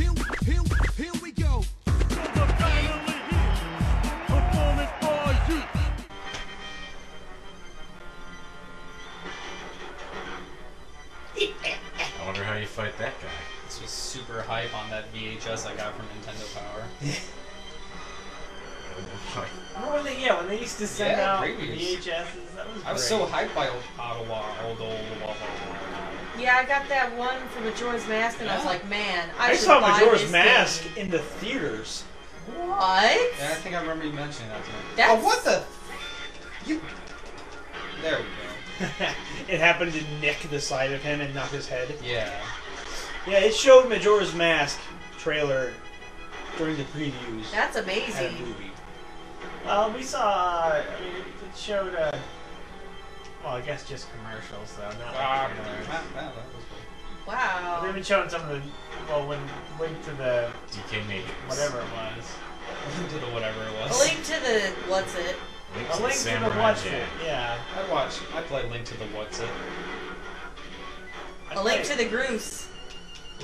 here, here, here we go. I wonder how you fight that guy. This was super hype on that VHS I got from Nintendo Power. Remember when they, yeah, when they used to send Yeah, out previews. VHSs? That was I was great. so hyped by old Ottawa, old old old. Yeah, I got that one for Majora's Mask, and I was like, man, I, I should saw buy Majora's this Mask game. in the theaters. What? Yeah, I think I remember you mentioning that to me. That's- Oh, what the? You. There we go. it happened to nick the side of him and knock his head. Yeah. Yeah, it showed Majora's Mask trailer during the previews That's at a amazing. movie. Uh, we saw. I mean, it, it showed. Uh, well, I guess just commercials though, not Ah, like trailers. that- that was cool. Wow. They've been showing some of the. Well, when Link to the DK Matrix. whatever it was. to the whatever it A was. link to the what's it? Link A to Link the to the Samurai what's Jack. it? Yeah. I watch. I play Link to the What's It. A link to the Groose.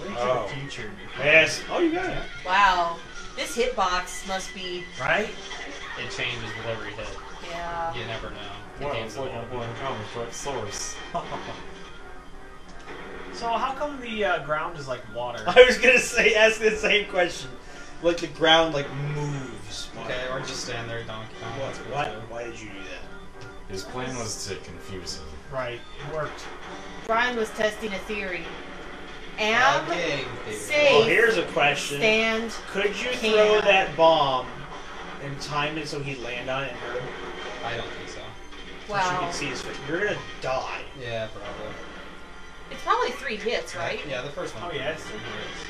Link Oh. to the future. Yes. Oh, you got it. Wow. This hitbox must be. Right. It changes with every hit. Yeah. You never know. The Well, game's it's like a evolving. one comic book source. So how come the uh, ground is like water? I was gonna say, ask the same question. Like the ground like moves. Okay, or just stand there, Donkey Kong. What? Why, why did you do that? His plan was to confuse him. Right. It worked. Brian was testing a theory. Am Okay, safe. Well, here's a question. stand. Could you Can. throw that bomb and time it so he'd land on it and hurt him? I don't think so. So Wow. you can see his face. You're gonna die. Yeah, probably. It's probably three hits, right? Yeah, the first one. Oh yeah, it's three hits.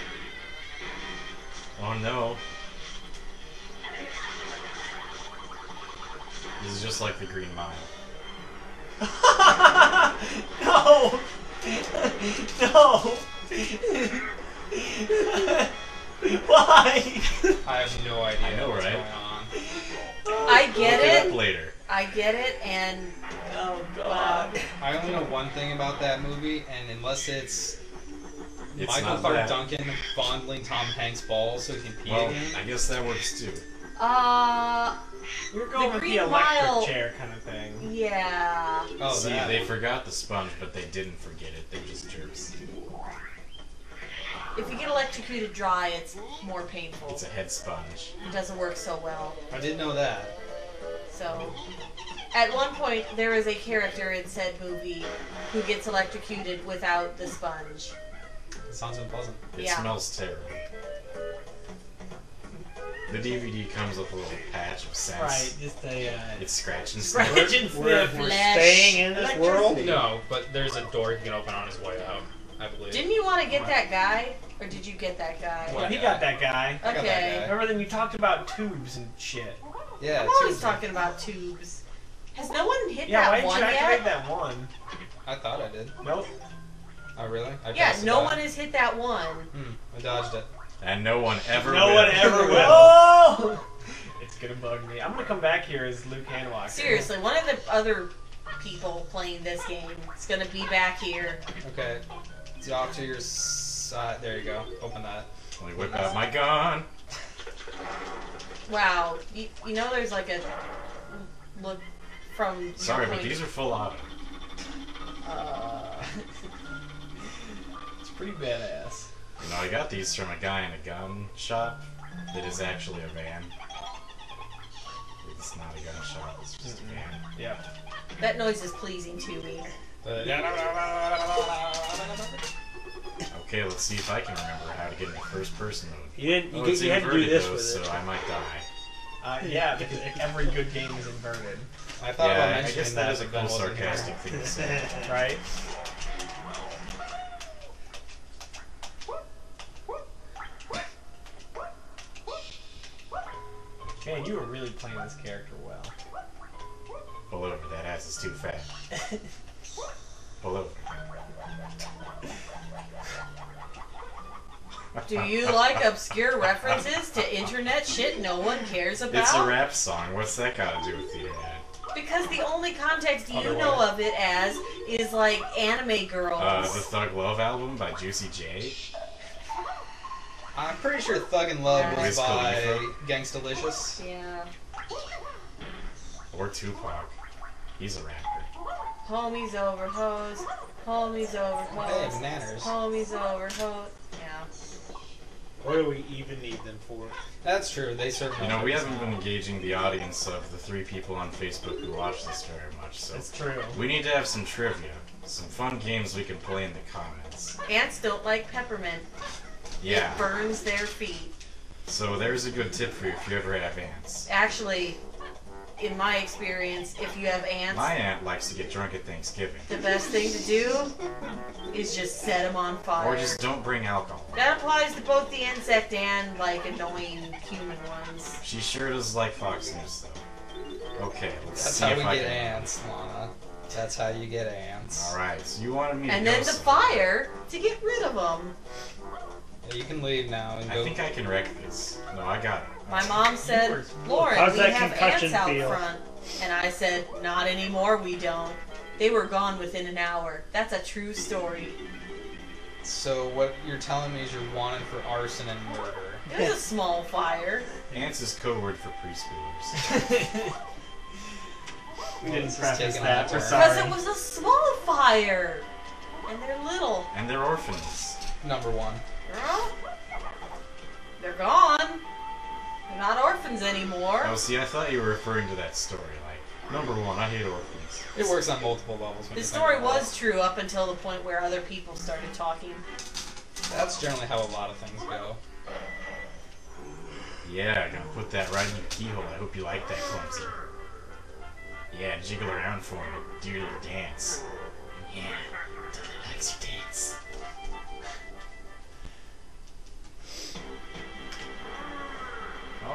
Oh no. This is just like the Green Mile. no. no. Why? I have no idea I know, what's right? going on. I get it it. up later. I get it, and Oh God. I only know one thing about that movie, and unless it's, It's Michael not Clarke that. Duncan fondling Tom Hanks' balls so he can pee Well, again. I guess that works too. uh, You're going The with the electric Mile- chair kind of thing. yeah. Oh, See, that. they forgot the sponge, but they didn't forget it. They're just jerks. If you get electrocuted dry, it's more painful. It's a head sponge. It doesn't work so well. I didn't know that. So, at one point, there is a character in said movie who gets electrocuted without the sponge. It sounds unpleasant. It Yeah. smells terrible. The DVD comes with a little patch of sense. Right. Just a. Uh, It's scratch and Scratch sniff. and We're- sniff. we're staying in this world. No, but there's a door he can open on his way out. I believe. Didn't you want to get that guy? Or did you get that guy? Well, he got that guy. I got that Okay. guy. Remember then you talked about tubes and shit. Yeah, I'm always talking about tubes. Has no one hit Yeah, why that didn't one you activate yet? that one? I thought I did. Nope. Oh, really? I Yeah, no one has hit that one. Hmm, I dodged it. And no one ever No will. one ever will. Oh! It's gonna bug me. I'm gonna come back here as Luke Handwalker. Seriously, one of the other people playing this game is gonna be back here. Okay. It's off to your side. There you go. Open that. Let me whip out my gun. Wow, you, you know there's like a look from. Sorry, but these are full auto. Uh, it's pretty badass. You know, I got these from a guy in a gun shop that is actually a van. It's not a gun shop, it's just a van. Yeah. That noise is pleasing to me. But Okay, let's see if I can remember how to get into first person mode. You didn't. You, Oh, get, you had to do inverted this though, with so it. I might die. Uh, yeah, because every good game is inverted, I thought about yeah, I mentioning guess that is a but then cool it wasn't here. sarcastic thing to say. right? Man, you were really playing this character well. Pull over, that ass is too fat. Pull over. Do you like obscure references to internet shit no one cares about? It's a rap song. What's that got to do with the internet? Because the only context you Otherwise. know of it as is like anime girls. Uh, the Thug Love album by Juicy J. I'm pretty sure Thug and Love was Wiz by Khalifa. Gangstalicious. Yeah. Or Tupac. He's a rapper. Homies over hoes. Homies over Hey, hoes. manners. Homies over hoes. Yeah. What do we even need them for? That's true. They serve. You know, we haven't been engaging the audience of the three people on Facebook who watch this very much, so That's true. we need to have some trivia, some fun games we can play in the comments. Ants don't like peppermint. Yeah. It burns their feet. So there's a good tip for you if you ever have ants. Actually, in my experience, if you have ants, My aunt likes to get drunk at Thanksgiving. the best thing to do is just set them on fire. Or just don't bring alcohol. That applies to both the insect and like annoying human ones. She sure does like Fox News though. Okay, let's That's see how if we I get can. ants, Lana. That's how you get ants. Alright, so you wanted me to And go then the somewhere. fire to get rid of them. Yeah, you can leave now and go. I think I can wreck this. No, I got it. My mom said, were- Lauren, How's we that have ants out feel?" front. And I said, not anymore, we don't. They were gone within an hour. That's a true story. So what you're telling me is you're wanted for arson and murder. It was a small fire. Ants is code word for preschoolers. We didn't This is that. a We're turn. Because it was a small fire. And they're little. and they're orphans. Number one. Girl, they're gone. They're not orphans anymore. Oh, see, I thought you were referring to that story. Like, number one, I hate orphans. It works on multiple levels. when The story about it. was true up until the point where other people started talking. That's generally how a lot of things go. Yeah, I'm gonna put that right in your keyhole. I hope you like that, K. Lumsy. Yeah, jiggle around for me. Do your little dance. Yeah,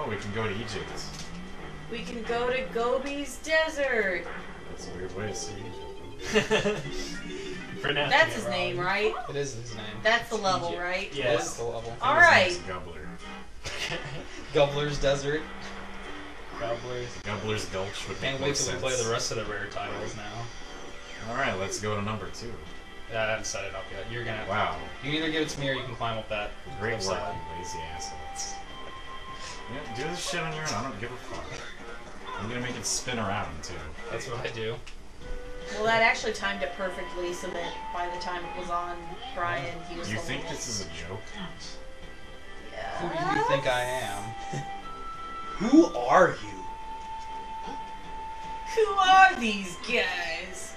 Oh, we can go to Egypt. We can go to Gobi's Desert. That's a weird way to say Egypt. Pronouncing That's his wrong. name, right? It is his name. That's the level, Egypt. right? It is Yes. the level. All His right. name's Gubbler. Gobbler's Desert. Gobblers. Gobbler's Gulch would make Can't wait till we play the rest of the rare titles now. All right, let's go to number two. Yeah, I haven't set it up yet. You're gonna. Wow, You can either give it to me or you can climb up that. great work, you lazy assholes. Yeah, do this shit on your own. I don't give a fuck. I'm gonna make it spin around too. That's what I do. Well, that actually timed it perfectly so that by the time it was on Brian, he was Do you think this is a joke? Yeah. Who do you think I am? Who are you? Who are these guys?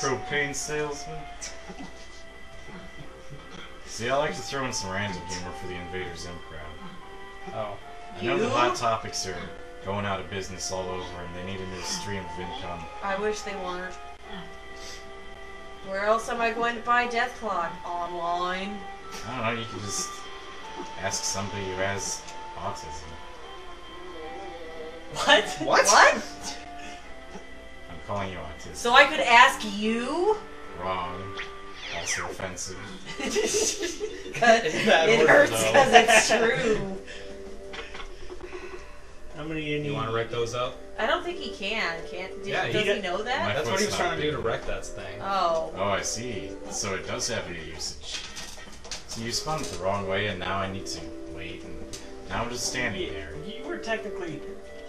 Propane salesman? See, I like to throw in some random humor for the Invaders Zim crowd. Oh. I know the Hot Topics are going out of business all over and they need a new stream of income. I wish they weren't. Where else am I going to buy Dethklok? Online. I don't know, you can just ask somebody who has autism. What? What? What? I'm calling you autistic. So I could ask you? Wrong. Also offensive. it hurts because it's true. How many you need? You want to wreck those up? I don't think he can. Can't? Did, Yeah, he does he, did- know that? My That's what he was foot's not trying to do to wreck that thing. Oh. Oh, I see. So it does have a usage. So you spun it the wrong way, and now I need to wait, and now I'm just standing there. You were technically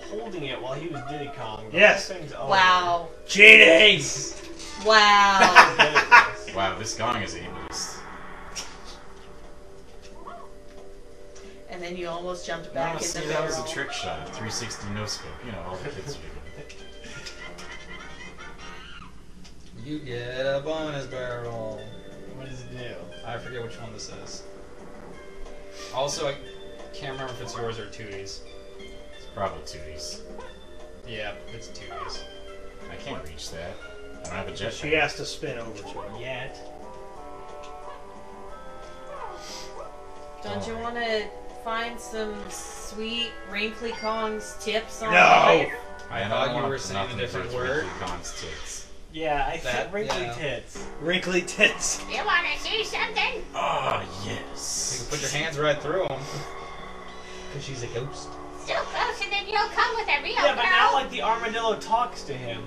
holding it while he was Diddy Kong. but Yes. this thing's over. Wow. Cheating! Wow. Wow, this gong is aimless. and then you almost jumped No, back in see, the that was a trick shot. 360 no scope. You know, all the kids are doing it. You get a bonus barrel. What does it do? I forget which one this is. Also, I can't remember if it's yours or Tootie's. It's probably Tootie's. Yeah, it's Tootie's. I can't reach that. I don't have a jet. She has to spin over to it. Yet. Don't you oh. want to find some sweet Wrinkly Kong's tips on No. life? I, I thought you were saying a nothing to do different with word. Ricky Kong's tits. Yeah, I That- said wrinkly yeah. tits. Wrinkly tits. You want to see something? Ah, yes. You yes. can put your hands right through them. Because she's a ghost. So close, and then you'll come with a real Yeah, but now like the armadillo talks to him.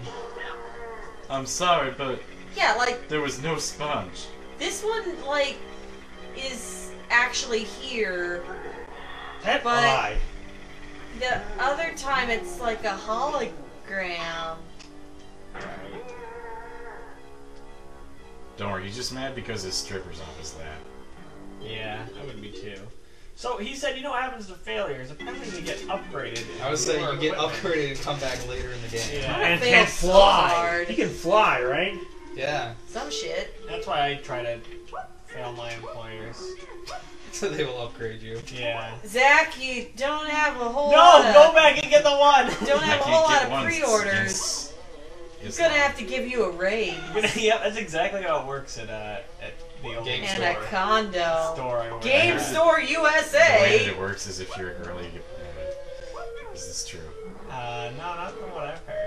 I'm sorry, but Yeah, like there was no sponge. this one, like, is actually here. That But- lie. The other time it's like a hologram. Don't worry, he's just mad because his stripper's off his lap. Yeah, I would be too. So he said, you know what happens to failures? Apparently you get upgraded. I would say you get equipment. upgraded and come back later in the game. Yeah, And can so fly. hard. He can fly, right? Yeah. Some shit. that's why I try to fail my employers. So they will upgrade you. Yeah. Zach, you don't have a whole No, lot of, go back and get the one. don't have a whole lot of one pre-orders. against He's gonna have to give you a raise yeah, that's exactly how it works at uh at the old Game and store. a condo. store I work Game at. Store USA. The way that it works is if you're a girl, you get promoted. Is this true? Uh, no, not from what I've heard.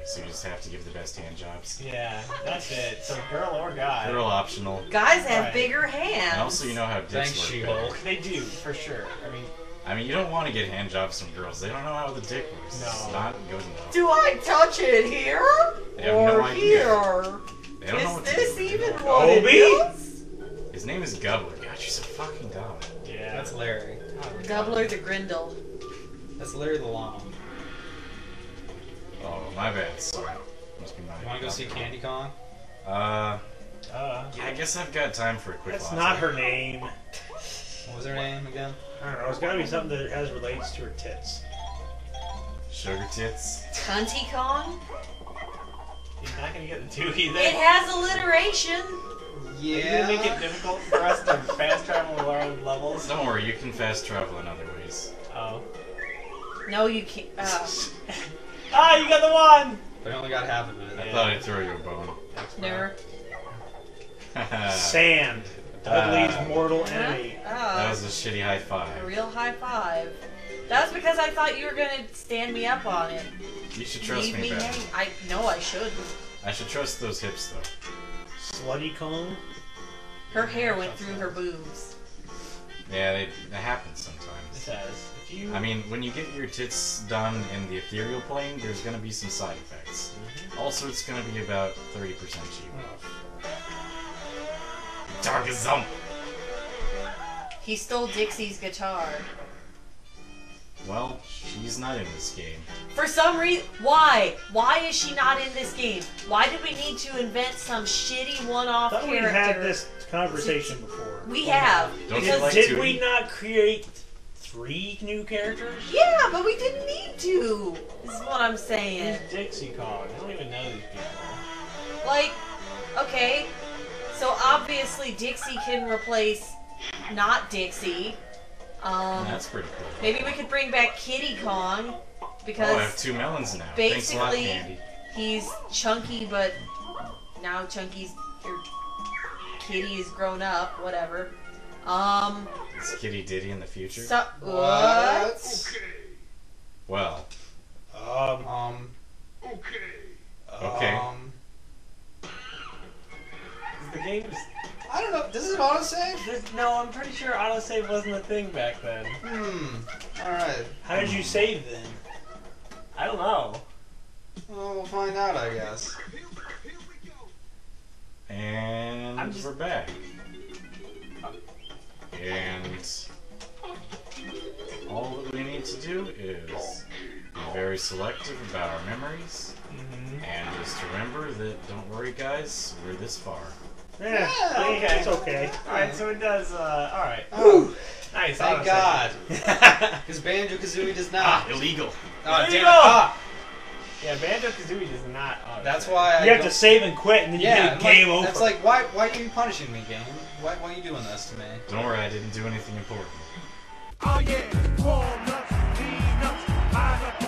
Oh, okay. So you just have to give the best hand jobs. Yeah, that's it. So girl or guy. Girl optional. Guys have Right. bigger hands. And also, you know how dicks Thanks, work. She-Hulk. They do for sure. I mean, I mean, you don't want to get hand jobs from girls. They don't know how the dick works. It's No. not good enough. Do I touch it here They have or no idea. here? They don't know Is what to this do. They even don't- what it Obi? is? His name is Gubbler. God, you're so fucking dumb. yeah. That's Larry. Oh, Gobbler the Grindle. That's Larry the Llama. Oh, my bad. Sorry. Must be my. You wanna go see Candy Kong? Uh, Uh, yeah, I guess I've got time for a quick. That's not her name. What was her name again? I don't know. It's got to be something that has relates to her tits. Sugar tits. Cunty Con? he's not gonna get the two either. It has alliteration. Are you gonna make it difficult for us to fast travel with our levels? Don't worry, you can fast travel in other ways. Oh. No, you can't. Uh, Ah, you got the one. But I only got half of it. I thought I'd throw you a bone. nerd. Sand. Dudley's Uh, mortal Huh? enemy. That Oh, was a shitty high five. a five. real high five. That was because I thought you were gonna stand me up on it. You should trust Leave me me better. hanging. I know I should. I should trust those hips though. Slutty Kong. Her hair went through her boobs. Yeah, they, that happens sometimes. says if you. I mean, when you get your tits done in the ethereal plane, there's gonna be some side effects. Mm-hmm. Also, it's gonna be about 30% cheaper. Oh. Dark as zump. He stole Dixie's guitar. Well, she's not in this game. For some reason, why? Why is she not in this game? Why did we need to invent some shitty one-off thought we character? had this conversation before. We have. Don't you because like Did to- we not create three new characters? yeah, but we didn't need to. This is what I'm saying. Who's Dixie Kong? I don't even know these people. Like, okay, so obviously Dixie can replace not Dixie. Um, That's pretty cool. maybe we could bring back Kiddy Kong because Oh, I have two melons now. Thanks a lot, basically- he's chunky, but now Chunky's or Kiddy is grown up. Whatever. Um. Is Kiddy Diddy in the future? So what? well, Um. Um. Okay. Um. The game's. I don't know. Does it autosave? This, no, I'm pretty sure autosave wasn't a thing back then. Hmm. All right. How did you save then? I don't know. Well, we'll find out, I guess. and I'm just- we're back. And all that we need to do is be very selective about our memories, Mm-hmm. and just remember that don't worry, guys, we're this far. Yeah, okay. it's okay. Alright, so it does, uh, alright. Oh, Nice, thank autosave. God. Because Banjo Kazooie does not. Ah, illegal. Ah, damn it. Ah, yeah, Banjo Kazooie is not. Auto that's why I you have to save and quit, and then yeah, you get like, game over. That's like why? Why are you punishing me, game? Why, why are you doing this to me? Don't worry, I didn't do anything important. Oh yeah, walnuts, peanuts,